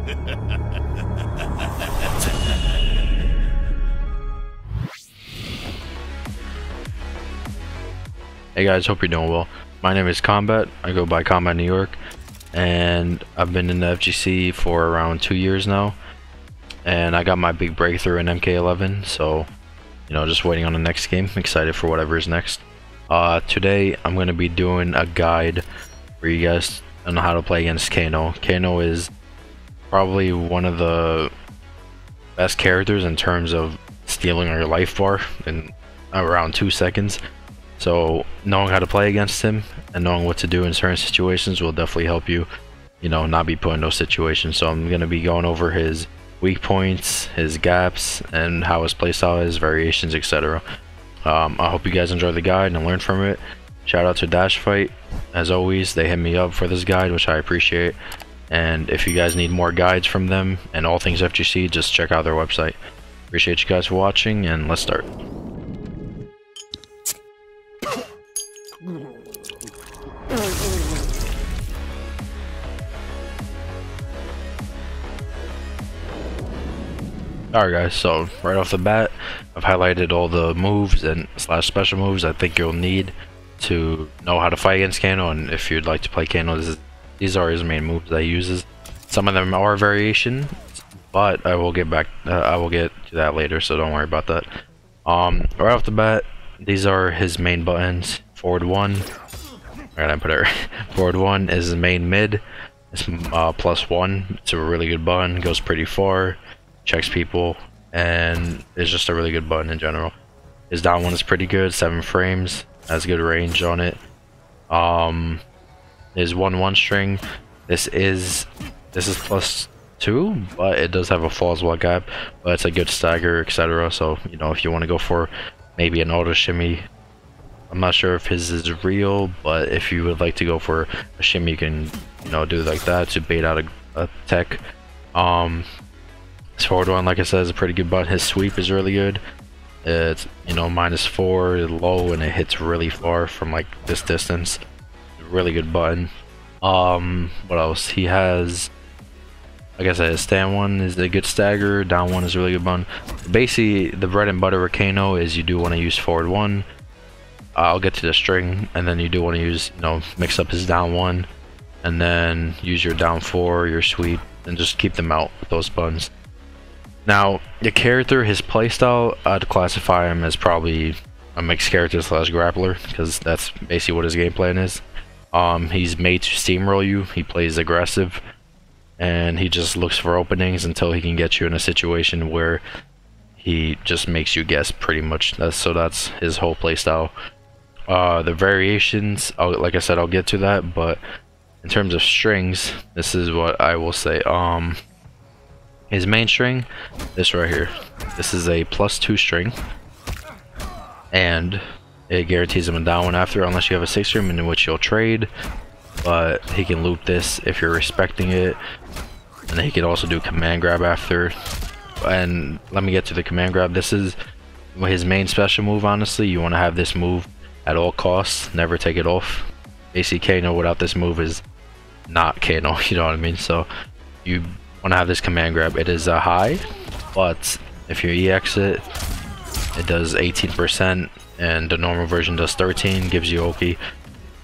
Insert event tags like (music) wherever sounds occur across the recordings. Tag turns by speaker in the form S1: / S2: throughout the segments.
S1: (laughs) Hey guys, hope you're doing well. My name is Kombat. I go by Kombat New York, and I've been in the FGC for around two years now. And I got my big breakthrough in MK11, so you know, just waiting on the next game. Excited for whatever is next. Uh, today I'm going to be doing a guide for you guys on how to play against Kano. Kano is probably one of the best characters in terms of stealing your life bar in around two seconds. So knowing how to play against him and knowing what to do in certain situations will definitely help you, you know, not be put in those situations. So I'm going to be going over his weak points, his gaps, and how his playstyle is, variations, etc. Um, I hope you guys enjoy the guide and learn from it. Shout out to DashFight. As always, they hit me up for this guide, which I appreciate. And if you guys need more guides from them and all things FGC, just check out their website. Appreciate you guys for watching, and let's start. Alright guys, so right off the bat, I've highlighted all the moves and slash special moves I think you'll need to know how to fight against Kano and if you'd like to play Kano, this is, these are his main moves that he uses. Some of them are variation, but I will get back, uh, I will get to that later, so don't worry about that. Um, right off the bat, these are his main buttons. Forward 1, alright I put it. (laughs) Forward 1 is the main mid, it's uh, plus 1, it's a really good button, goes pretty far checks people, and is just a really good button in general. His down one is pretty good, seven frames, has good range on it. Um, his one one string, this is this is plus two, but it does have a falls wall gap, but it's a good stagger, etc. So you know if you want to go for maybe an auto shimmy. I'm not sure if his is real, but if you would like to go for a shimmy, you can, you know, do like that to bait out a, a tech. Um, his forward one, like I said, is a pretty good button. His sweep is really good. It's, you know, minus four, low, and it hits really far from, like, this distance. Really good button. Um, what else? He has, I said, his stand one is a good stagger, down one is a really good button. Basically, the bread and butter of Kano is you do want to use forward one. I'll get to the string, and then you do want to use, you know, mix up his down one, and then use your down four, your sweep, and just keep them out with those buttons. Now, the character, his playstyle, I'd classify him as probably a mixed character slash grappler, because that's basically what his game plan is. Um, he's made to steamroll you, he plays aggressive, and he just looks for openings until he can get you in a situation where he just makes you guess pretty much. That's, so that's his whole playstyle. Uh, the variations, I'll, like I said, I'll get to that, but in terms of strings, this is what I will say. Um, his main string, this right here. This is a plus two string. And it guarantees him a down one after unless you have a six string in which you'll trade. But he can loop this if you're respecting it. And he can also do command grab after. And let me get to the command grab. This is his main special move, honestly. You want to have this move at all costs. Never take it off. AC Kano without this move is not Kano, (laughs) you know what I mean? So you want to have this command grab. It is a high, but if you EX it, it does 18%, and the normal version does 13, gives you Oki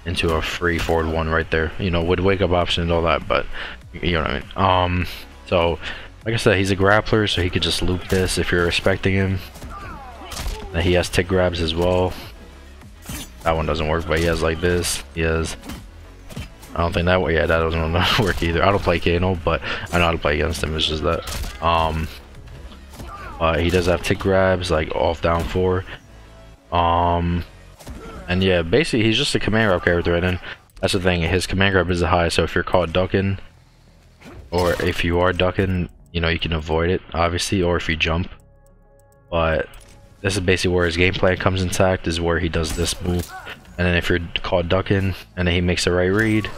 S1: into a free forward one right there. You know, with wake up options and all that, but you know what I mean. Um, so like I said, he's a grappler, so he could just loop this if you're respecting him. And he has tick grabs as well. That one doesn't work, but he has like this. He has I don't think that way. Yeah, that doesn't (laughs) work either. I don't play Kano, but I know how to play against him. It's just that. Um, uh, he does have tick grabs, like off down four. Um, and yeah, basically he's just a command grab character, and then that's the thing. His command grab is high, so if you're caught ducking, or if you are ducking, you know you can avoid it, obviously, or if you jump. But this is basically where his game plan comes intact. Is where he does this move and then if you're caught ducking and then he makes the right read,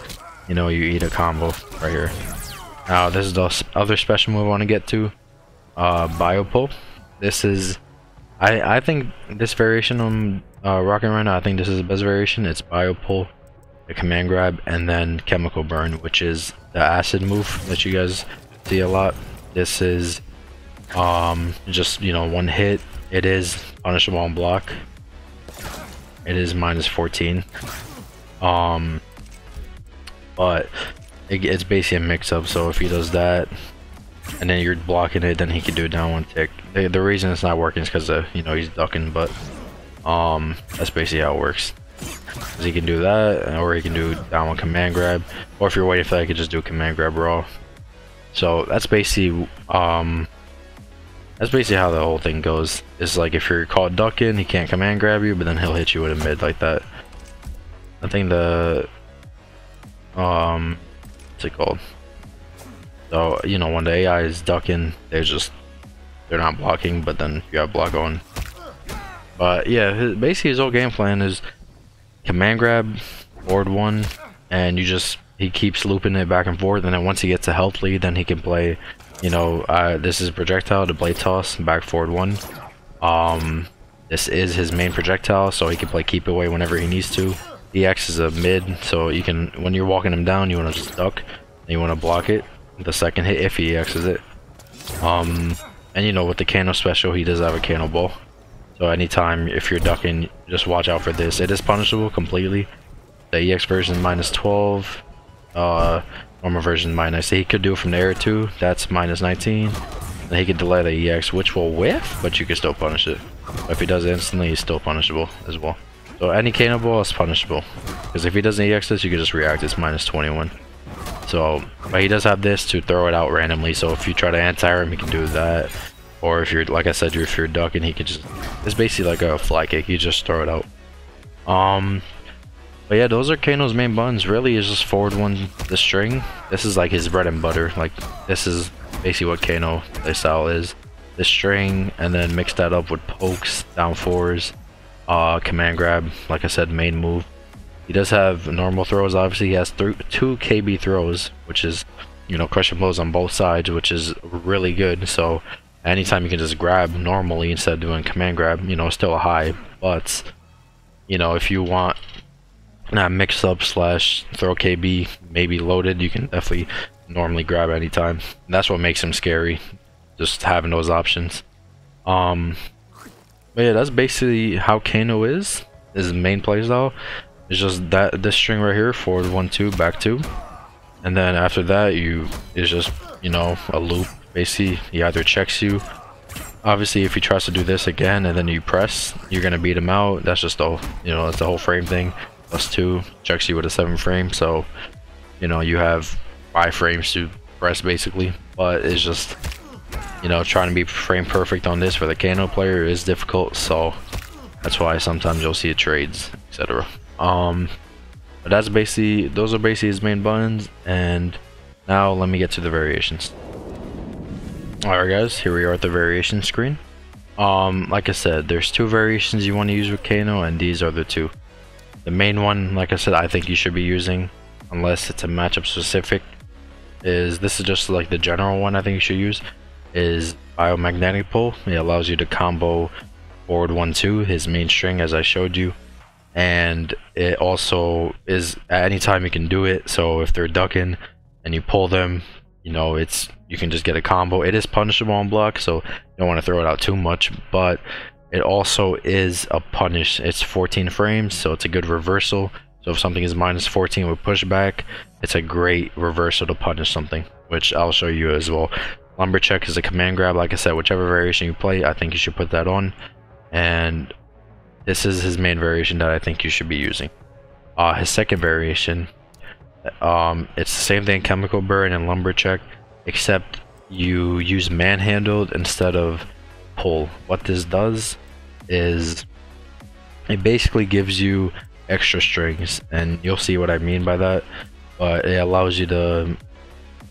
S1: you know, you eat a combo right here. Now, this is the other special move I want to get to. Uh, Biopull. This is... I, I think this variation on uh, Rocket now, I think this is the best variation. It's Biopull, the command grab, and then Chemical Burn, which is the acid move that you guys see a lot. This is um, just, you know, one hit. It is punishable on block. It is minus 14. Um, but it, it's basically a mix-up, so if he does that, and then you're blocking it, then he can do it down one tick. The, the reason it's not working is because, you know, he's ducking, but um, that's basically how it works. Cause he can do that, or he can do down one command grab, or if you're waiting for that, you can just do command grab raw. So that's basically um, that's basically how the whole thing goes. It's like if you're caught ducking, he can't command grab you, but then he'll hit you with a mid like that. I think the um, what's it called? So you know when the AI is ducking, they're just they're not blocking, but then you have block on. But yeah, basically his whole game plan is command grab, board one, and you just he keeps looping it back and forth, and then once he gets a health lead, then he can play. You know, uh, this is projectile to blade toss, back forward one. Um, this is his main projectile, so he can play keep away whenever he needs to. EX is a mid, so you can when you're walking him down, you want to just duck, and you want to block it. The second hit if he EXs it. Um, and you know with the Kano special, he does have a cannonball. So anytime if you're ducking, just watch out for this. It is punishable completely. The EX version minus 12. Uh, normal version minus. He could do it from the air too. That's minus 19. And he could delay the EX, which will whiff, but you can still punish it. But if he does it instantly, he's still punishable as well. So any cannonball is punishable. Because if he doesn't EX this, you can just react. It's minus 21. So, but he does have this to throw it out randomly. So if you try to anti him, he can do that. Or if you're, like I said, if you're ducking, he can just, it's basically like a fly kick, you just throw it out. Um, but yeah, those are Kano's main buns. Really, is just forward one, the string. This is like his bread and butter. Like, this is basically what Kano style is. The string, and then mix that up with pokes, down fours, uh, command grab, like I said, main move. He does have normal throws, obviously. He has th two KB throws, which is, you know, crushing blows on both sides, which is really good. So, anytime you can just grab normally instead of doing command grab, you know, still a high. But, you know, if you want that mix up slash throw KB maybe loaded, you can definitely normally grab anytime. And that's what makes him scary, just having those options. Um, but yeah, that's basically how Kano is. His main playstyle is just that this string right here, forward one two, back two, and then after that you is just you know a loop Basically, he either checks you. Obviously, if he tries to do this again and then you press, you're gonna beat him out. That's just the you know that's the whole frame thing. Plus two checks you with a seven frame, so you know you have five frames to press basically. But it's just you know trying to be frame perfect on this for the Kano player is difficult. So that's why sometimes you'll see it trades, etc. Um, but that's basically those are basically his main buttons, and now let me get to the variations. Alright guys, here we are at the variation screen. Um, like I said, there's two variations you want to use with Kano, and these are the two. The main one, like I said, I think you should be using, unless it's a matchup specific, is this is just like the general one I think you should use, is Biomagnetic Pull. It allows you to combo forward 1-2, his main string as I showed you, and it also is at any time you can do it, so if they're ducking and you pull them, you know, it's you can just get a combo. It is punishable on block, so you don't want to throw it out too much, but it also is a punish. It's 14 frames, so it's a good reversal. So if something is minus 14 with pushback, it's a great reversal to punish something, which I'll show you as well. Lumbar check is a command grab. Like I said, whichever variation you play, I think you should put that on. And this is his main variation that I think you should be using. Uh, his second variation, um, it's the same thing, chemical burn and lumbar check except you use manhandled instead of pull. What this does is it basically gives you extra strings and you'll see what I mean by that but it allows you to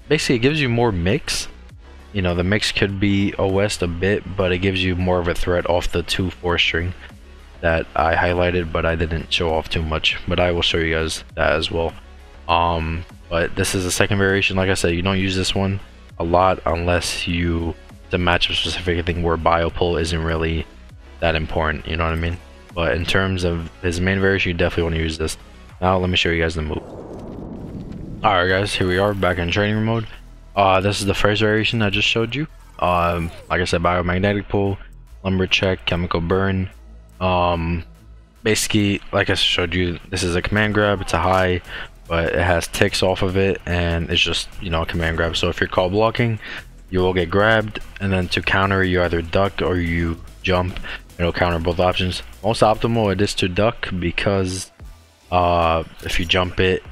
S1: basically it gives you more mix you know the mix could be OS a bit but it gives you more of a threat off the 2-4 string that I highlighted but I didn't show off too much but I will show you guys that as well. Um but this is the second variation. Like I said you don't use this one a lot unless you the matchup specific thing where biopull isn't really that important you know what I mean? But in terms of his main variation you definitely want to use this. Now let me show you guys the move. Alright guys here we are back in training mode. Uh, this is the first variation I just showed you. Um, like I said, biomagnetic pull, lumbar check, chemical burn. Um, basically, like I showed you, this is a command grab. It's a high, but it has ticks off of it, and it's just you know a command grab. So if you're call blocking, you will get grabbed, and then to counter, you either duck or you jump. It'll counter both options. Most optimal it is to duck because uh, if you jump it,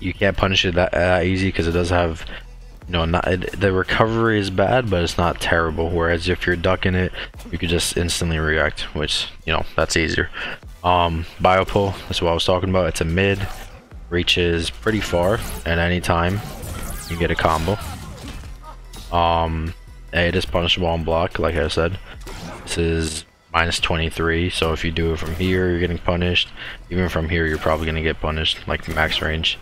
S1: you can't punish it that, that easy because it does have you know not it, the recovery is bad but it's not terrible. Whereas if you're ducking it you could just instantly react which you know that's easier. Um biopull that's what i was talking about. It's a mid reaches pretty far at any time you get a combo. Um it is punishable on block like i said. This is minus 23 so if you do it from here you're getting punished. Even from here you're probably going to get punished like max range.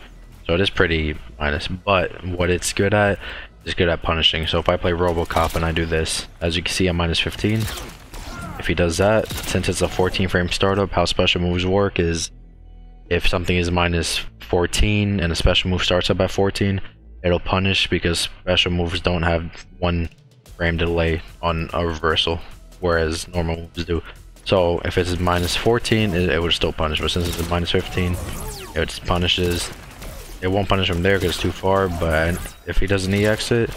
S1: So it is pretty minus, but what it's good at is good at punishing. So if I play Robocop and I do this, as you can see I'm minus 15. If he does that, since it's a 14 frame startup, how special moves work is if something is minus 14 and a special move starts up at 14, it'll punish because special moves don't have one frame delay on a reversal, whereas normal moves do. So if it's minus 14, it, it would still punish, but since it's minus 15, it punishes it won't punish him there because it's too far, but if he doesn't EX it,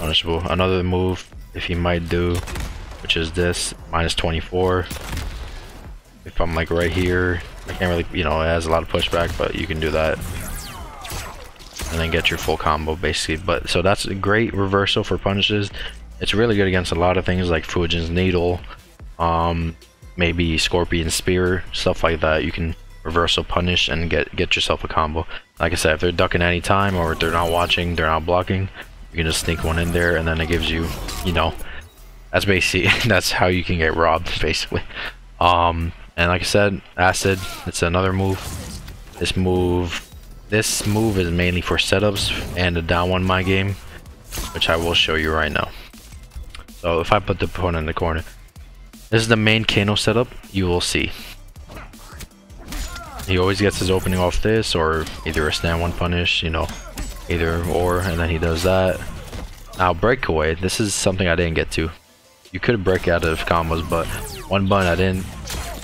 S1: punishable. Another move, if he might do, which is this, minus 24. If I'm like right here, I can't really, you know, it has a lot of pushback, but you can do that. And then get your full combo, basically. But So that's a great reversal for punishes. It's really good against a lot of things like Fujin's Needle, um, maybe Scorpion Spear, stuff like that. You can reversal punish and get get yourself a combo like I said if they're ducking any time or they're not watching they're not blocking you can just sneak one in there and then it gives you you know that's basically (laughs) that's how you can get robbed (laughs) basically. Um and like I said acid it's another move. This move this move is mainly for setups and a down one my game which I will show you right now. So if I put the opponent in the corner this is the main Kano setup you will see he always gets his opening off this or either a stand one punish, you know, either or, and then he does that. Now breakaway, this is something I didn't get to. You could break out of combos, but one button I didn't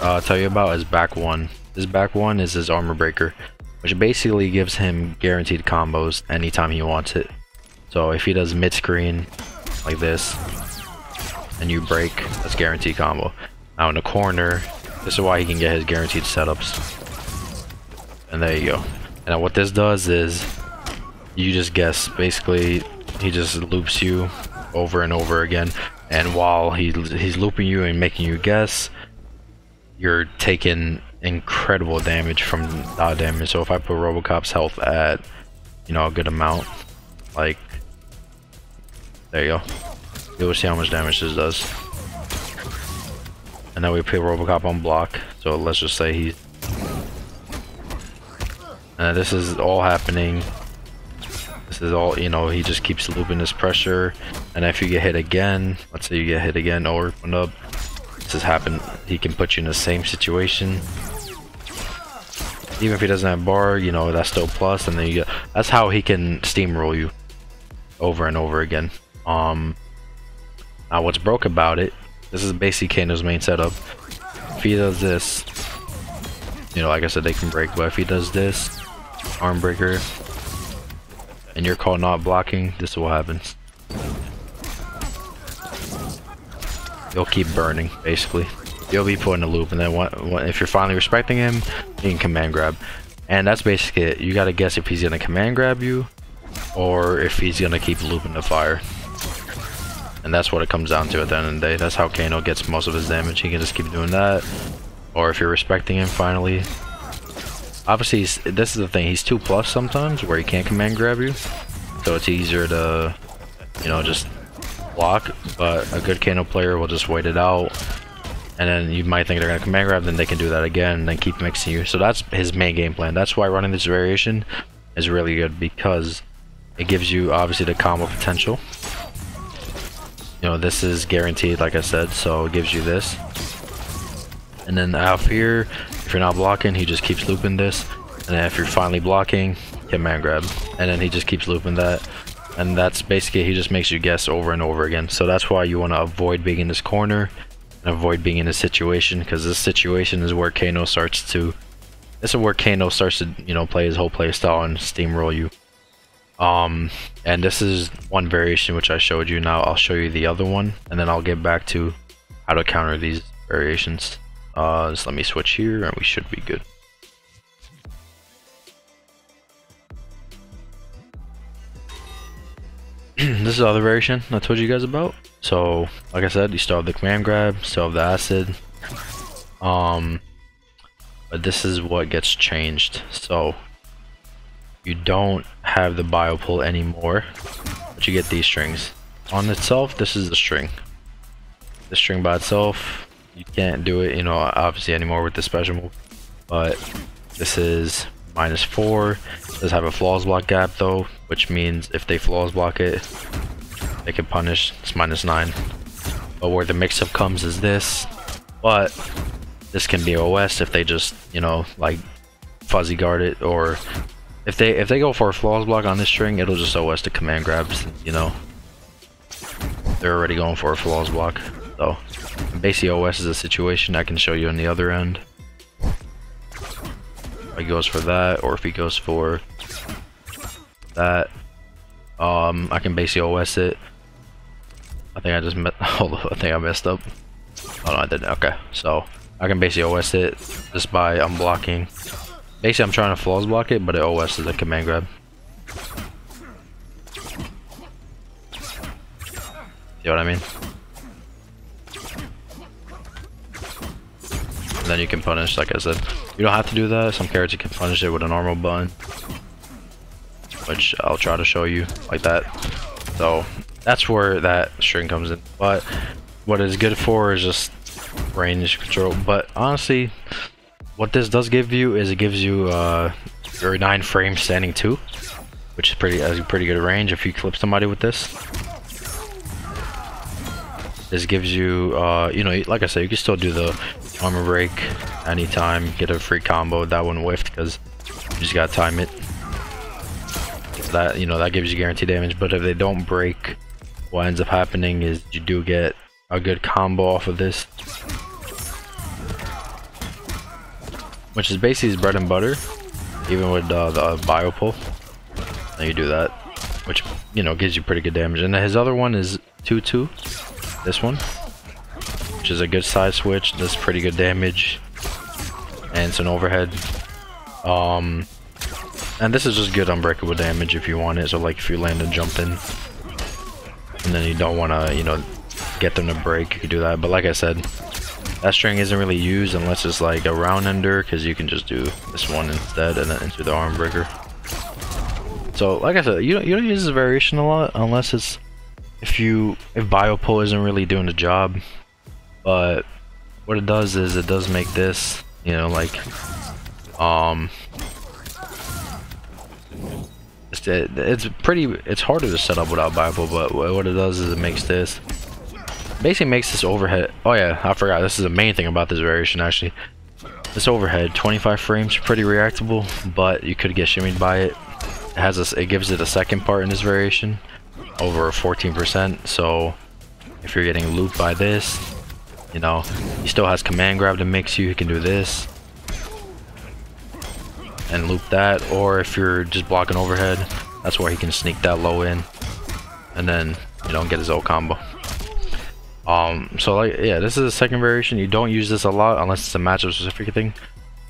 S1: uh, tell you about is back one. This back one is his armor breaker, which basically gives him guaranteed combos anytime he wants it. So if he does mid screen like this, and you break, that's guaranteed combo. Now in the corner, this is why he can get his guaranteed setups. And there you go. And what this does is you just guess. Basically, he just loops you over and over again. And while he, he's looping you and making you guess, you're taking incredible damage from dot damage. So if I put Robocop's health at, you know, a good amount, like, there you go. You'll see how much damage this does. And then we put Robocop on block. So let's just say he's uh, this is all happening. This is all, you know, he just keeps looping this pressure. And if you get hit again, let's say you get hit again or open up, this has happened. He can put you in the same situation. Even if he doesn't have bar, you know, that's still plus. And then you get, that's how he can steamroll you over and over again. Um, now what's broke about it, this is basically Kano's main setup. If he does this, you know, like I said, they can break, but if he does this, arm breaker and you're called not blocking, this is what happens. You'll keep burning, basically. You'll be put in a loop, and then what, what, if you're finally respecting him, you can command grab. And that's basically it. You gotta guess if he's gonna command grab you, or if he's gonna keep looping the fire. And that's what it comes down to at the end of the day. That's how Kano gets most of his damage. He can just keep doing that. Or if you're respecting him finally, Obviously, this is the thing. He's 2 plus sometimes, where he can't command grab you. So it's easier to, you know, just block. But a good Kano player will just wait it out. And then you might think they're going to command grab, then they can do that again, and then keep mixing you. So that's his main game plan. That's why running this variation is really good, because it gives you, obviously, the combo potential. You know, this is guaranteed, like I said, so it gives you this. And then out here, if you're not blocking, he just keeps looping this. And if you're finally blocking, hit man grab. And then he just keeps looping that. and that's basically he just makes you guess over and over again so that's why you want to avoid being in this corner and avoid being in this situation because this situation is where Kano starts to this is where Kano starts to you know play his whole play style and steamroll you um and this is one variation which I showed you now I'll show you the other one and then I'll get back to how to counter these variations uh let me switch here and we should be good (clears throat) this is the other variation I told you guys about. So, like I said, you still have the command grab, still have the acid. Um, but this is what gets changed. So, you don't have the bio pull anymore, but you get these strings. On itself, this is the string. The string by itself, you can't do it, you know, obviously anymore with the special move. But this is minus four. Does have a flaws block gap though, which means if they flaws block it, they can punish. It's minus nine. But where the mix-up comes is this. But this can be OS if they just, you know, like fuzzy guard it or if they if they go for a flaws block on this string, it'll just OS the command grabs, you know. They're already going for a flaws block. So basically OS is a situation I can show you on the other end If he goes for that, or if he goes for that, um, I can basically OS it. I think I just met. (laughs) Hold on, I think I messed up. Oh no, I didn't. Okay, so I can basically OS it just by unblocking. Basically, I'm trying to flaws block it, but it OS is a command grab. See what I mean? And then you can punish, like I said. You don't have to do that. Some characters can punish it with a normal button. Which I'll try to show you like that. So that's where that string comes in. But what it's good for is just range control. But honestly, what this does give you is it gives you uh, your 9 frames standing 2. Which is pretty has a pretty good range if you clip somebody with this. This gives you, uh, you know, like I said, you can still do the armor break anytime, get a free combo. That one whiffed because you just gotta time it. That, you know, that gives you guaranteed damage. But if they don't break, what ends up happening is you do get a good combo off of this. Which is basically his bread and butter, even with uh, the bio pull. And you do that, which, you know, gives you pretty good damage. And his other one is 2-2 this one, which is a good side switch, does pretty good damage, and it's an overhead. Um, and this is just good unbreakable damage if you want it, so like if you land and jump in, and then you don't want to, you know, get them to break, you can do that, but like I said, that string isn't really used unless it's like a round ender, because you can just do this one instead and then into the arm breaker. So, like I said, you don't, you don't use this variation a lot unless it's if you if biopull isn't really doing the job but what it does is it does make this you know like um it's, it's pretty it's harder to set up without biopull, but what it does is it makes this basically makes this overhead oh yeah I forgot this is the main thing about this variation actually this overhead 25 frames pretty reactable but you could get shimmied by it it has a, it gives it a second part in this variation over 14%. So if you're getting looped by this, you know, he still has command grab to mix you. He can do this and loop that. Or if you're just blocking overhead, that's where he can sneak that low in and then you don't get his old combo. Um, so like, yeah, this is a second variation. You don't use this a lot unless it's a matchup specific thing,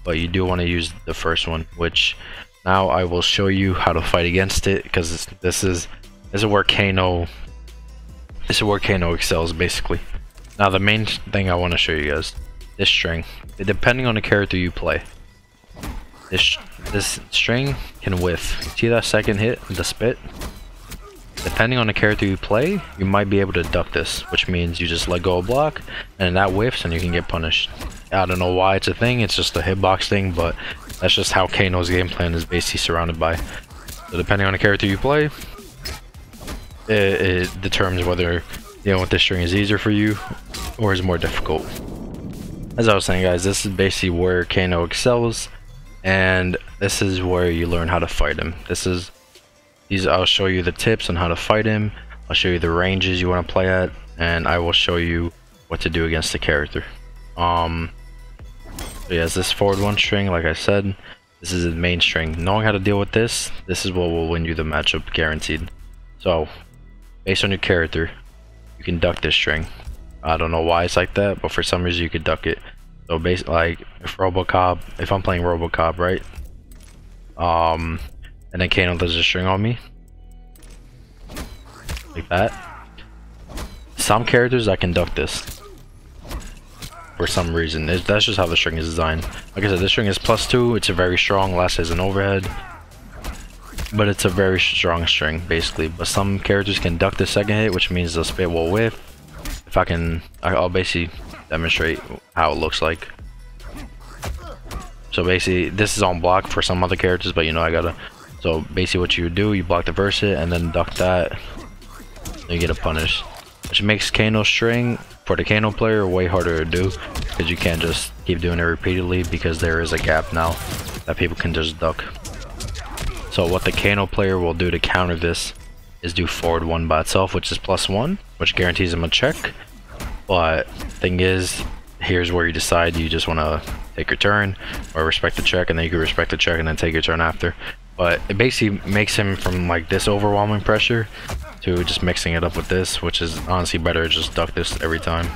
S1: but you do want to use the first one, which now I will show you how to fight against it because this is this is where Kano this is where Kano excels basically. Now the main thing I want to show you guys, this string. Depending on the character you play. This this string can whiff. See that second hit, the spit? Depending on the character you play, you might be able to duck this, which means you just let go of block, and that whiffs and you can get punished. I don't know why it's a thing, it's just a hitbox thing, but that's just how Kano's game plan is basically surrounded by. So depending on the character you play, it, it determines whether you know what this string is easier for you or is more difficult. As I was saying guys, this is basically where Kano excels and this is where you learn how to fight him. This is these I'll show you the tips on how to fight him. I'll show you the ranges you want to play at, and I will show you what to do against the character. Um, so has this forward one string, like I said. This is his main string. Knowing how to deal with this, this is what will win you the matchup guaranteed. So, based on your character, you can duck this string. I don't know why it's like that, but for some reason you could duck it. So basically, like if Robocop, if I'm playing Robocop, right? Um, and then Kano does a string on me, like that. Some characters I can duck this for some reason. It, that's just how the string is designed. Like I said, this string is plus two. It's a very strong. Last as an overhead, but it's a very strong string basically. But some characters can duck the second hit, which means the spit will whiff. If I can, I'll basically demonstrate how it looks like. So basically, this is on block for some other characters, but you know I gotta. So basically, what you do, you block the verse hit and then duck that. You get a punish, which makes Kano string for the Kano player way harder to do because you can't just keep doing it repeatedly because there is a gap now that people can just duck. So what the Kano player will do to counter this is do forward one by itself, which is plus one, which guarantees him a check. But thing is, here's where you decide you just want to take your turn or respect the check, and then you can respect the check and then take your turn after. But it basically makes him from like this overwhelming pressure to just mixing it up with this, which is honestly better. Just duck this every time.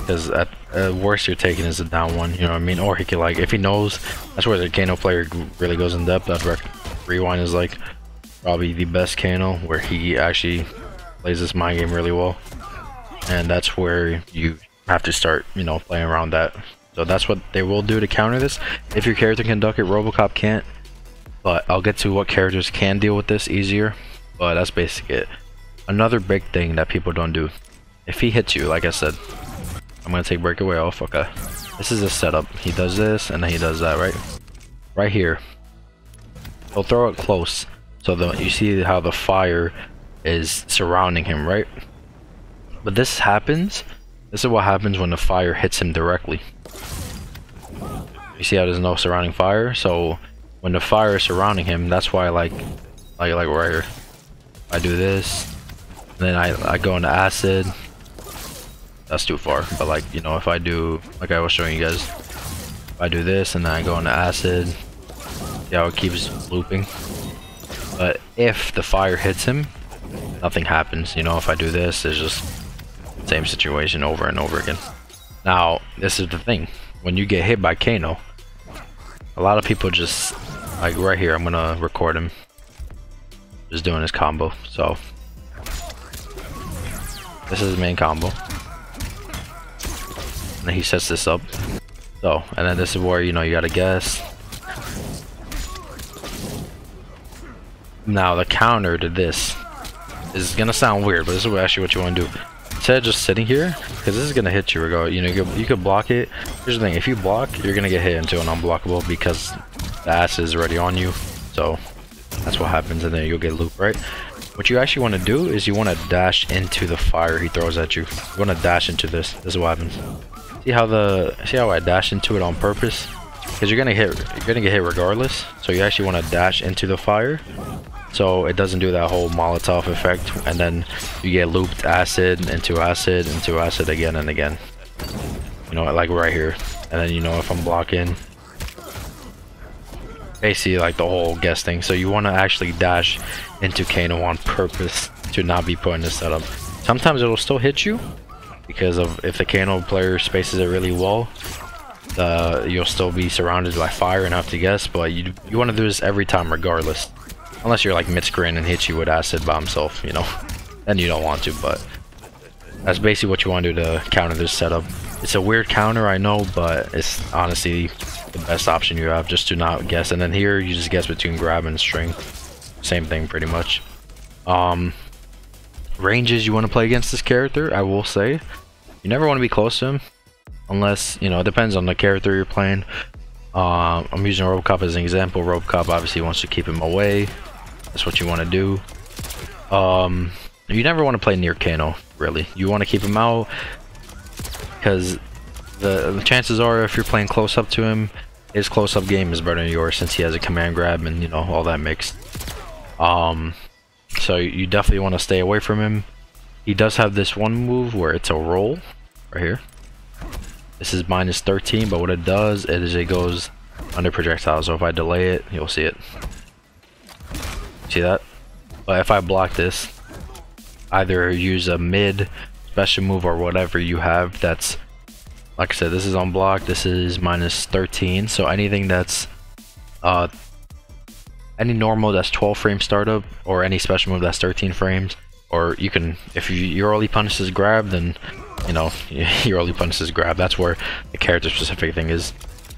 S1: Because at, at worst you're taking is a down one, you know what I mean? Or he could like, if he knows, that's where the Kano player really goes in depth. I'd Rewind is like probably the best Kano, where he actually plays this mind game really well. And that's where you have to start you know playing around that. So that's what they will do to counter this. If your character can duck it robocop can't. But i'll get to what characters can deal with this easier. But that's basically it. Another big thing that people don't do if he hits you like i said i'm gonna take breakaway off okay this is a setup he does this and then he does that right right here he'll throw it close so the you see how the fire is surrounding him right but this happens. This is what happens when the fire hits him directly. You see how there's no surrounding fire? So when the fire is surrounding him, that's why I like, like, like right here. I do this, then I, I go into acid. That's too far, but like, you know, if I do, like I was showing you guys, if I do this and then I go into acid, see how it keeps looping. But if the fire hits him, nothing happens. You know, if I do this, it's just same situation over and over again. Now, this is the thing. When you get hit by Kano, a lot of people just, like right here, I'm gonna record him. Just doing his combo, so. This is his main combo. And he sets this up. So, and then this is where, you know, you gotta guess. Now, the counter to this is gonna sound weird, but this is actually what you wanna do instead of just sitting here, because this is gonna hit you regardless. You know, you could, you could block it. Here's the thing: if you block, you're gonna get hit into an unblockable because the ass is already on you. So that's what happens, and then you'll get looped, right? What you actually want to do is you want to dash into the fire he throws at you. You want to dash into this. This is what happens. See how the see how I dash into it on purpose? Because you're gonna hit, you're gonna get hit regardless. So you actually want to dash into the fire, so it doesn't do that whole Molotov effect. And then you get looped acid into acid into acid again and again. You know like right here. And then you know if I'm blocking. Basically like the whole guess thing. So you want to actually dash into Kano on purpose to not be put in this setup. Sometimes it'll still hit you because of if the Kano player spaces it really well the you'll still be surrounded by fire and have to guess but you you want to do this every time regardless Unless you're like Mitskrin and hits you with acid by himself, you know. (laughs) Then you don't want to, but that's basically what you want to do to counter this setup. It's a weird counter, I know, but it's honestly the best option you have just to not guess. And then here, you just guess between grab and string. Same thing, pretty much. Um, ranges you want to play against this character, I will say. You never want to be close to him. Unless, you know, it depends on the character you're playing. Uh, I'm using Robocop as an example. Robocop obviously wants to keep him away. That's what you want to do. Um, you never want to play near Kano, really. You want to keep him out because the, the, chances are if you're playing close up to him, his close up game is better than yours since he has a command grab and you know all that mix. Um, so you definitely want to stay away from him. He does have this one move where it's a roll right here. This is minus 13, but what it does is it goes under projectile. So if I delay it, you'll see it. See that? But if I block this, either use a mid special move or whatever you have that's like I said, this is on block, this is minus 13, so anything that's uh any normal that's 12 frame startup or any special move that's 13 frames or you can if you, your only punish is grab then you know (laughs) your only punish is grab. That's where the character specific thing is.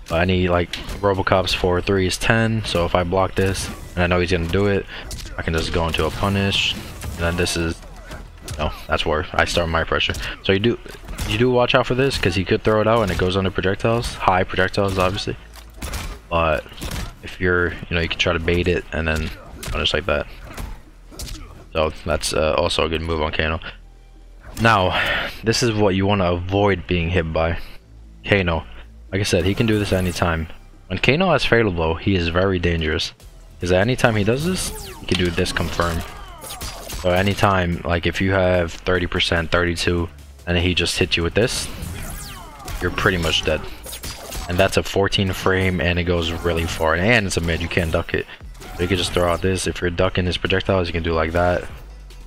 S1: But any like robocop's 4 3 is 10 so if i block this and i know he's gonna do it i can just go into a punish and then this is no that's where i start my pressure. So you do you do watch out for this because he could throw it out and it goes under projectiles high projectiles obviously. But if you're, you know, you can try to bait it and then punish like that. So that's uh, also a good move on Kano. Now, this is what you want to avoid being hit by. Kano. Like I said, he can do this anytime. When Kano has Fatal Blow, he is very dangerous. Because anytime he does this, he can do this confirm. So anytime, like if you have 30%, 32, and he just hits you with this, you're pretty much dead and that's a 14 frame and it goes really far and it's a mid you can't duck it you can just throw out this. If you're ducking his projectiles you can do like that.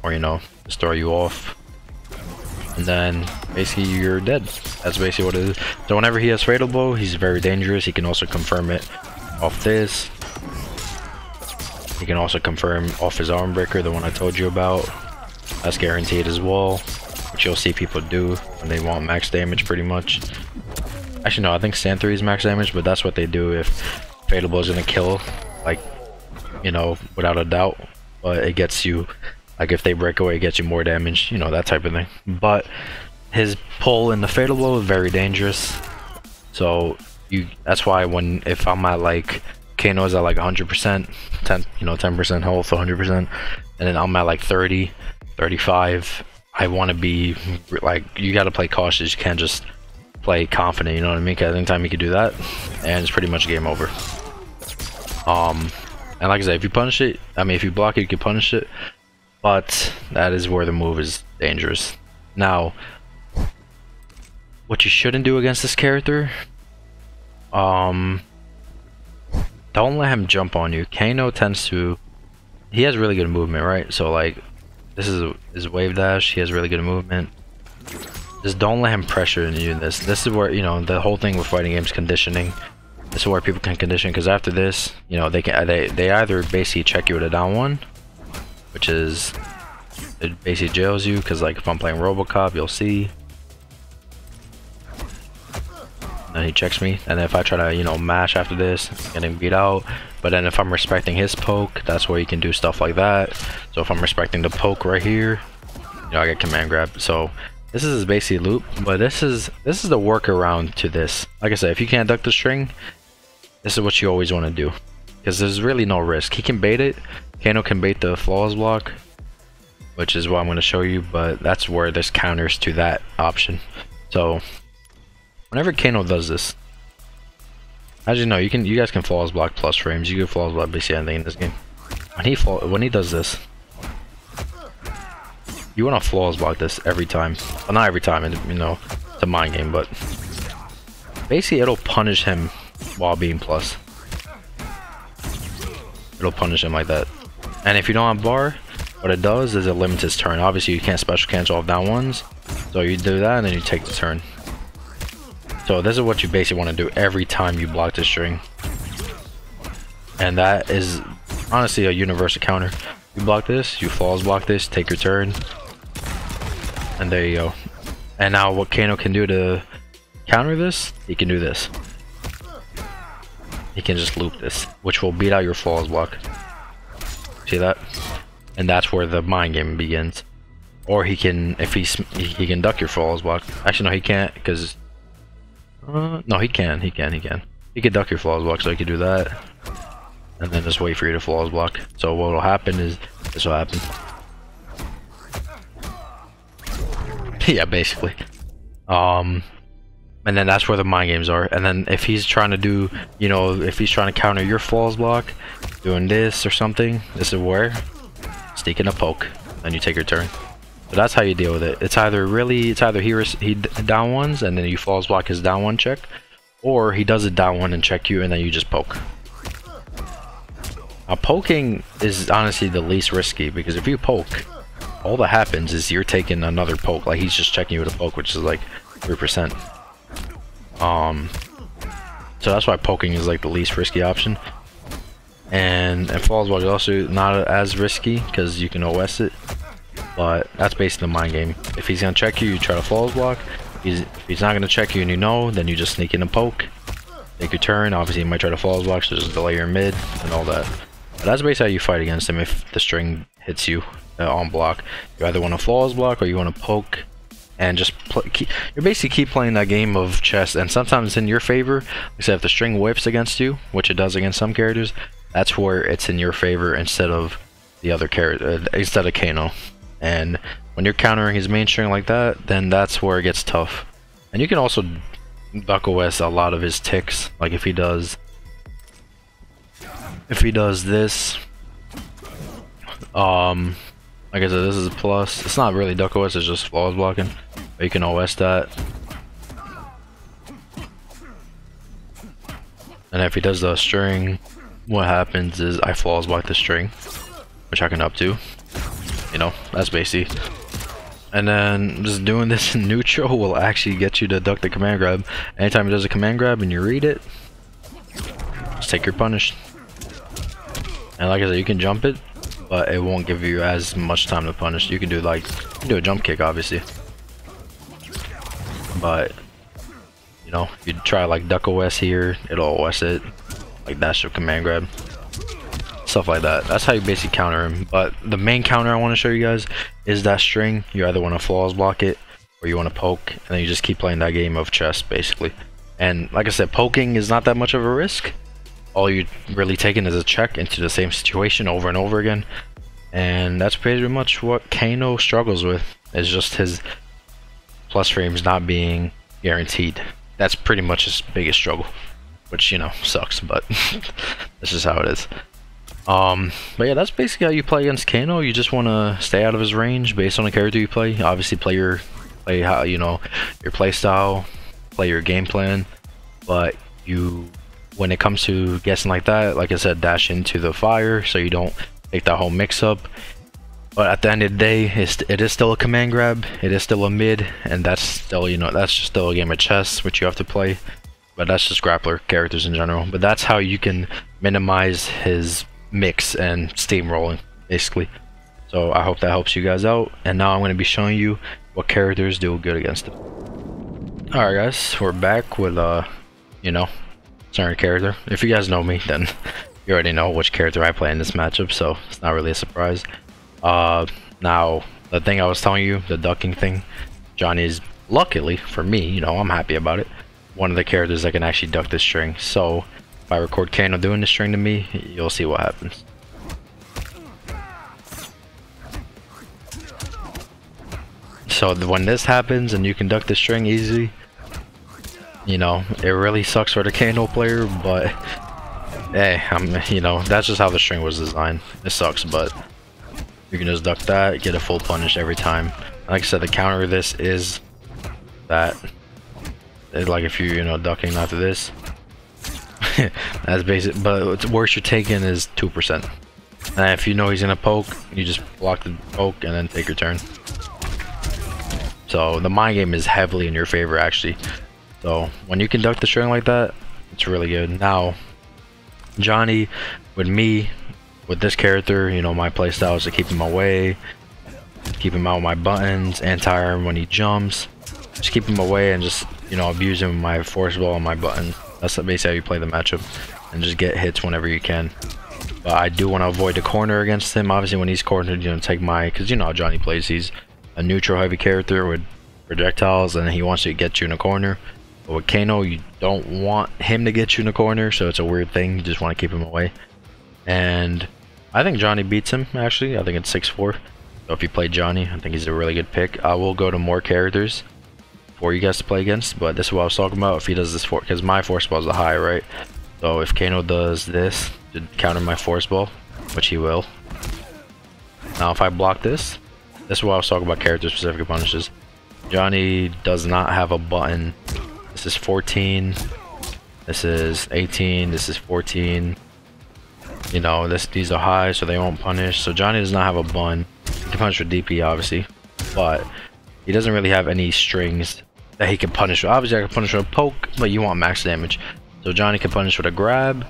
S1: Or you know just throw you off. And then basically you're dead. That's basically what it is. So whenever he has fatal blow he's very dangerous. He can also confirm it off this. He can also confirm off his arm breaker the one i told you about. That's guaranteed as well which you'll see people do when they want max damage pretty much. Actually, no, I think Stand 3 is max damage, but that's what they do if Fatal Blow is gonna kill, like, you know, without a doubt. But it gets you, like, if they break away, it gets you more damage, you know, that type of thing. But his pull in the Fatal Blow is very dangerous. So, you that's why when, if I'm at, like, Kano's at, like, 100%, 10, you know, 10% health, 100%, and then I'm at, like, 30, 35, I want to be, like, you gotta play cautious, you can't just play confident, you know what I mean? Because anytime you can do that, and it's pretty much game over. Um, and like I said, if you punish it, I mean, if you block it, you can punish it. But that is where the move is dangerous. Now, what you shouldn't do against this character, um, don't let him jump on you. Kano tends to, he has really good movement, right? So like, this is his wave dash. He has really good movement. Just don't let him pressure you in this. This is where, you know, the whole thing with fighting games conditioning. This is where people can condition because after this, you know, they can they they either basically check you with a down one, which is it basically jails you because like if I'm playing RoboCop, you'll see. And he checks me, and if I try to, you know, mash after this, getting beat out. But then if I'm respecting his poke, that's where you can do stuff like that. So if I'm respecting the poke right here, you know, I get command grab. So this is basically loop, but this is this is the workaround to this. Like I said, if you can't duck the string, this is what you always want to do. Because there's really no risk. He can bait it. Kano can bait the flawless block, which is what I'm going to show you, but that's where there's counters to that option. So, whenever Kano does this, as you know, you can you guys can flawless block plus frames. You can flawless block basically anything in this game. When he when he does this, you want to flaws block this every time. Well, not every time, you know, it's a mind game, but basically it'll punish him while being plus. It'll punish him like that. And if you don't have bar, what it does is it limits his turn. Obviously, you can't special cancel off down ones, so you do that and then you take the turn. So this is what you basically want to do every time you block the string. And that is honestly a universal counter. You block this, you falls block this, take your turn, and there you go. And now what Kano can do to counter this, he can do this. He can just loop this, which will beat out your flawless block. See that? And that's where the mind game begins. Or he can, if he's, he can duck your falls block. Actually, no, he can't, because... Uh, no, he can, he can, he can. He can duck your flawless block, so he can do that. And then just wait for you to flawless block. So what will happen is, this will happen. (laughs) yeah, basically. Um, and then that's where the mind games are. And then if he's trying to do, you know, if he's trying to counter your falls block, doing this or something, this is where sneaking a poke, then you take your turn. So that's how you deal with it. It's either really, it's either he, he down ones and then you falls block his down one check, or he does it down one and check you and then you just poke. Now poking is honestly the least risky because if you poke, all that happens is you're taking another poke. Like he's just checking you with a poke, which is like 3%. Um, so that's why poking is like the least risky option. And, and Flawless Block is also not as risky because you can OS it. But that's on the mind game. If he's to check you, you try to Flawless Block. He's, if he's not to check you and you know, then you just sneak in and poke. Take your turn. Obviously, you might try to Flawless Block, so just delay your mid and all that. But that's basically how you fight against him if the string hits you uh, on block. You either want to flawless block or you want to poke and just play, keep, you basically keep playing that game of chess and sometimes it's in your favor except if the string whiffs against you which it does against some characters that's where it's in your favor instead of the other character uh, instead of Kano. And when you're countering his main string like that then that's where it gets tough. And you can also duck OS a lot of his ticks like if he does if he does this um like I said this is a plus. It's not really duck OS it's just flawless blocking. But you can OS that. And if he does the string what happens is I flawless block the string which I can up to you know that's basic and then just doing this (laughs) in neutral will actually get you to duck the command grab. Anytime he does a command grab and you read it just take your punish. And like I said, you can jump it, but it won't give you as much time to punish. You can do like, you can do a jump kick, obviously. But, you know, if you try like duck OS here, it'll OS it. Like dash of command grab. Stuff like that. That's how you basically counter him. But the main counter I want to show you guys is that string. You either want to flawless block it, or you want to poke, and then you just keep playing that game of chess, basically. And like I said, poking is not that much of a risk all you're really taking is a check into the same situation over and over again. And that's pretty much what Kano struggles with, is just his plus frames not being guaranteed. That's pretty much his biggest struggle, which, you know, sucks, but (laughs) this is how it is. Um, but yeah, that's basically how you play against Kano. You just want to stay out of his range based on the character you play. Obviously, play your play how you know your play style, play your game plan, but you when it comes to guessing like that, like I said, dash into the fire so you don't take that whole mix up. But at the end of the day, it's, it is still a command grab, it is still a mid, and that's still, you know, that's just still a game of chess, which you have to play. But that's just grappler characters in general. But that's how you can minimize his mix and steamrolling, basically. So I hope that helps you guys out. And now I'm going to be showing you what characters do good against him. Alright guys, we're back with, uh, you know, certain character. If you guys know me, then you already know which character I play in this matchup, so it's not really a surprise. Uh, now, the thing I was telling you, the ducking thing, Johnny's, luckily for me, you know, I'm happy about it, one of the characters that can actually duck this string. So, if I record Kano doing the string to me, you'll see what happens. So when this happens and you can duck the string easily, you know, it really sucks for the Kano player, but hey, I'm, you know, that's just how the string was designed. It sucks, but you can just duck that, get a full punish every time. Like I said, the counter of this is that, it's like if you, you know, ducking after this, (laughs) that's basic, but worse you're taking is 2%. And if you know he's gonna poke, you just block the poke and then take your turn. So the mind game is heavily in your favor actually. So when you conduct the string like that, it's really good. Now, Johnny, with me, with this character, you know, my playstyle is to keep him away, keep him out with my buttons, anti him when he jumps, just keep him away and just, you know, abuse him with my force ball and my buttons. That's basically how you play the matchup, and just get hits whenever you can. But I do want to avoid the corner against him. Obviously, when he's cornered, you know, take my, because you know how Johnny plays. He's a neutral heavy character with projectiles, and he wants to get you in a corner. With Kano, you don't want him to get you in the corner, so it's a weird thing. You just want to keep him away. And I think Johnny beats him, actually. I think it's 6-4. So if you play Johnny, I think he's a really good pick. I will go to more characters for you guys to play against, but this is what I was talking about. If he does this, for because my force ball is a high, right? So if Kano does this, to counter my force ball, which he will. Now if I block this, this is what I was talking about character specific punishes. Johnny does not have a button. This is 14. This is 18. This is 14. You know, this these are high, so they won't punish. So Johnny does not have a bun. He can punish with DP, obviously, but he doesn't really have any strings that he can punish with. Obviously, I can punish with a poke, but you want max damage. So Johnny can punish with a grab.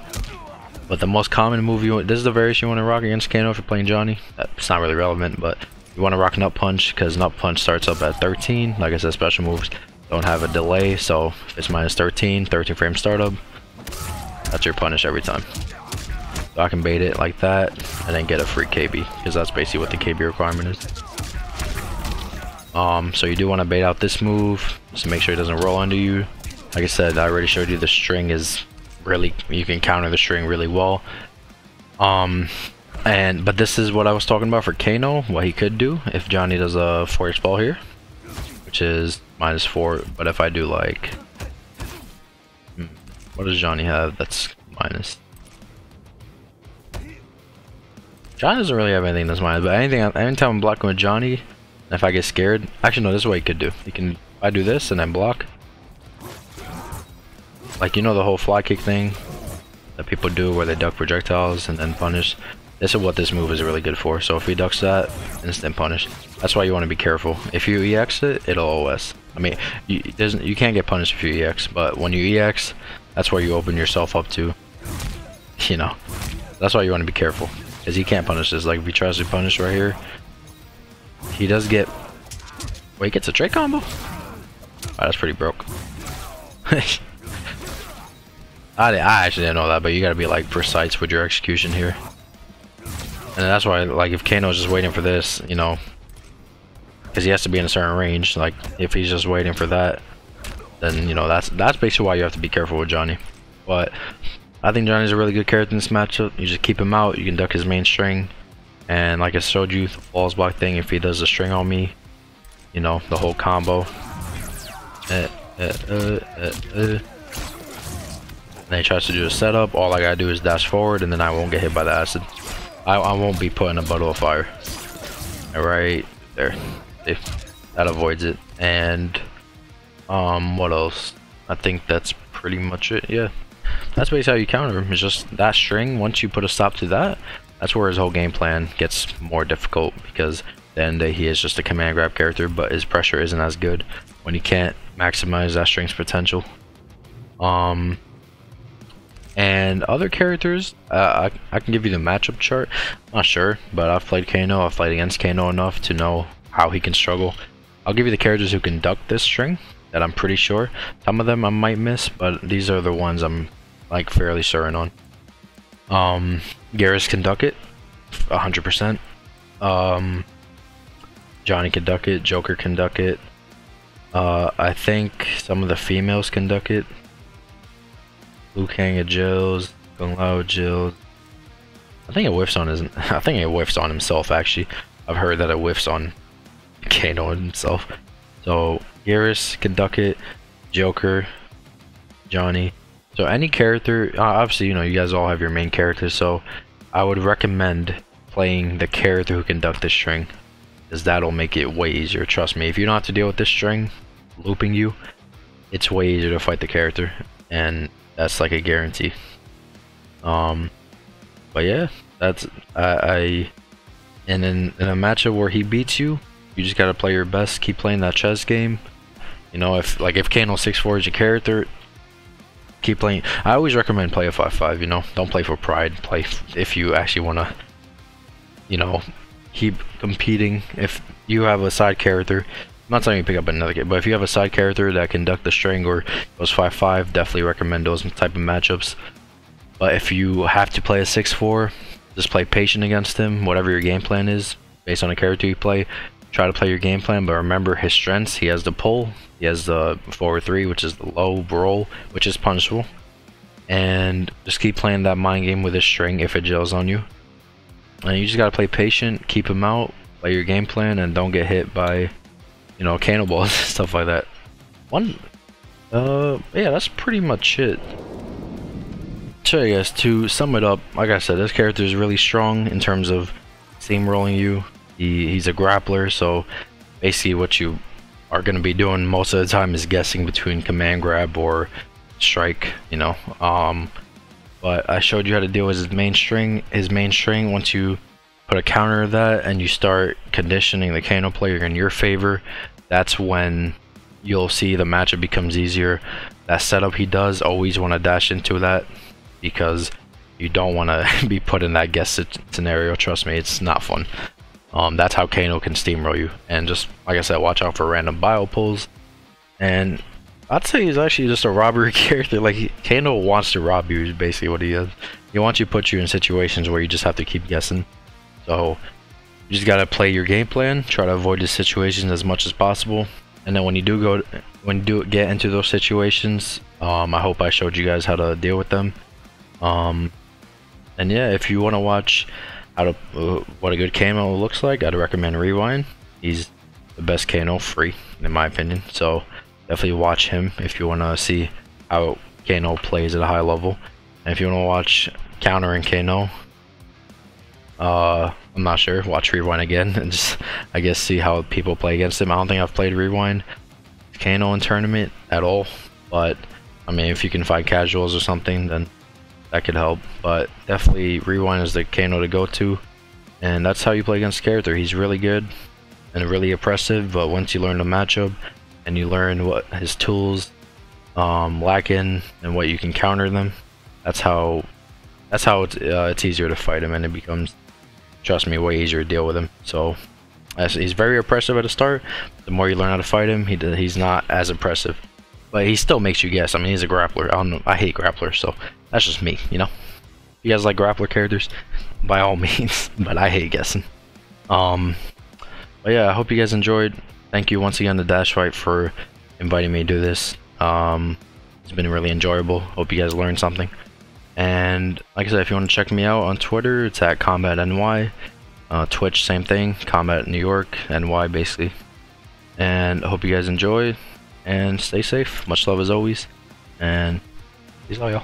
S1: But the most common move you want, this is the variation you want to rock against Kano if you're playing Johnny. It's not really relevant, but you want to rock Nut Punch because Nut Punch starts up at 13. Like I said, special moves don't have a delay, so if it's minus 13, 13 frame startup, that's your punish every time. So I can bait it like that and then get a free KB because that's basically what the KB requirement is. Um, so you do want to bait out this move just to make sure it doesn't roll under you. Like I said, I already showed you the string is really, you can counter the string really well. Um, and, but this is what I was talking about for Kano, what he could do if Johnny does a force ball here, which is minus four. But if I do like, hmm, what does Johnny have that's minus? Johnny doesn't really have anything that's minus, but anything, anytime I'm blocking with Johnny, if I get scared, actually no, this is what he could do. He can, I do this and then block. Like, you know the whole fly kick thing that people do where they duck projectiles and then punish? This is what this move is really good for. So if he ducks that, instant punish. That's why you want to be careful. If you EX it, it'll OS. I mean, you, you can't get punished if you EX, but when you EX, that's where you open yourself up to, (laughs) you know. That's why you want to be careful. Because he can't punish this. Like, if he tries to punish right here, he does get... Wait, he gets a trade combo? That's pretty broke. (laughs) I, I actually didn't know that, but you gotta be like precise with your execution here. And that's why, like, if Kano's just waiting for this, you know, because he has to be in a certain range. Like, if he's just waiting for that, then you know that's that's basically why you have to be careful with Johnny. But I think Johnny's a really good character in this matchup. You just keep him out. You can duck his main string, and like I showed you, the flawless block thing. If he does the string on me, you know the whole combo. Uh, uh, uh. And he tries to do a setup, all I gotta do is dash forward and then I won't get hit by the acid. I, I won't be putting a bottle of fire. Alright, there. If That avoids it. And, um, what else? I think that's pretty much it, yeah. That's basically how you counter him, it's just that string, once you put a stop to that, that's where his whole game plan gets more difficult because then he is just a command grab character, but his pressure isn't as good when he can't maximize that string's potential. Um, and other characters, uh, I, I can give you the matchup chart. Not sure, but I've played Kano. I've played against Kano enough to know how he can struggle. I'll give you the characters who can duck this string that I'm pretty sure. Some of them I might miss, but these are the ones I'm like fairly certain on. Um, Geras can duck it, 100%. Um, Johnny can duck it, Joker can duck it. Uh, I think some of the females can duck it. Liu Kang Jills, Kung Lao Jills. I think it whiffs on his. (laughs) I think it whiffs on himself. Actually, I've heard that it whiffs on (laughs) Kano himself. So Geras, it, Joker, Johnny. So any character, obviously, you know, you guys all have your main characters. So I would recommend playing the character who can duck the string, because that'll make it way easier. Trust me. If you don't have to deal with this string looping you, it's way easier to fight the character, and that's like a guarantee. Um, but yeah, that's I, I and in in a matchup where he beats you, you just gotta play your best. Keep playing that chess game. You know, if like if Kano six four is your character, keep playing. I always recommend play a five five. You know, don't play for pride. Play if you actually wanna, you know, keep competing. If you have a side character not telling you to pick up another kit, but if you have a side character that can duck the string or goes 5-5, definitely recommend those type of matchups. But if you have to play a 6-4, just play patient against him, whatever your game plan is, based on the character you play. Try to play your game plan, but remember his strengths. He has the pull, he has the forward 3, which is the low roll, which is punishable. And just keep playing that mind game with his string if it gels on you. And you just gotta play patient, keep him out, play your game plan, and don't get hit by you know, cannonballs (laughs) stuff like that. One, uh, yeah, that's pretty much it. So I guess to sum it up, like I said, this character is really strong in terms of steamrolling you. He, he's a grappler, so basically what you are going to be doing most of the time is guessing between command grab or strike, you know. Um, but I showed you how to deal with his main string. His main string, once you put a counter to that and you start conditioning the Kano player in your favor, that's when you'll see the matchup becomes easier. That setup he does, always want to dash into that because you don't want to (laughs) be put in that guess scenario. Trust me, it's not fun. Um, that's how Kano can steamroll you. And just, like I said, watch out for random biopulls. And I'd say he's actually just a robbery (laughs) character. Like, he, Kano wants to rob you, is basically what he is. He wants you to put you in situations where you just have to keep guessing. So, you just gotta play your game plan, try to avoid the situations as much as possible. And then when you do go, when you do get into those situations, um, I hope I showed you guys how to deal with them. Um, and yeah, if you want to watch how to uh, what a good Kano looks like, I'd recommend Rewind. He's the best Kano free, in my opinion. So definitely watch him if you want to see how Kano plays at a high level. And if you want to watch countering Kano, uh, I'm not sure. Watch Rewind again and just, I guess, see how people play against him. I don't think I've played Rewind Kano in tournament at all, but I mean, if you can find casuals or something, then that could help. But definitely Rewind is the Kano to go to. And that's how you play against character. He's really good and really oppressive, but once you learn the matchup and you learn what his tools um, lack in and what you can counter them, that's how that's how it's, uh, it's easier to fight him and it becomes, trust me, way easier to deal with him. So he's very oppressive at the start. The more you learn how to fight him, he he's not as oppressive. But he still makes you guess. I mean, he's a grappler. I don't. I hate grapplers, so that's just me, you know. You guys like grappler characters? By all (laughs) means, but I hate guessing. Um, but yeah, I hope you guys enjoyed. Thank you once again to DashFight for inviting me to do this. Um, it's been really enjoyable. Hope you guys learned something. And like I said, if you want to check me out on Twitter, it's at Kombat NY. Uh, Twitch, same thing. Kombat New York, NY, basically. And I hope you guys enjoy and stay safe. Much love as always, and peace out, y'all.